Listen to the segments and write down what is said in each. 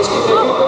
Escutei.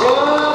Gol!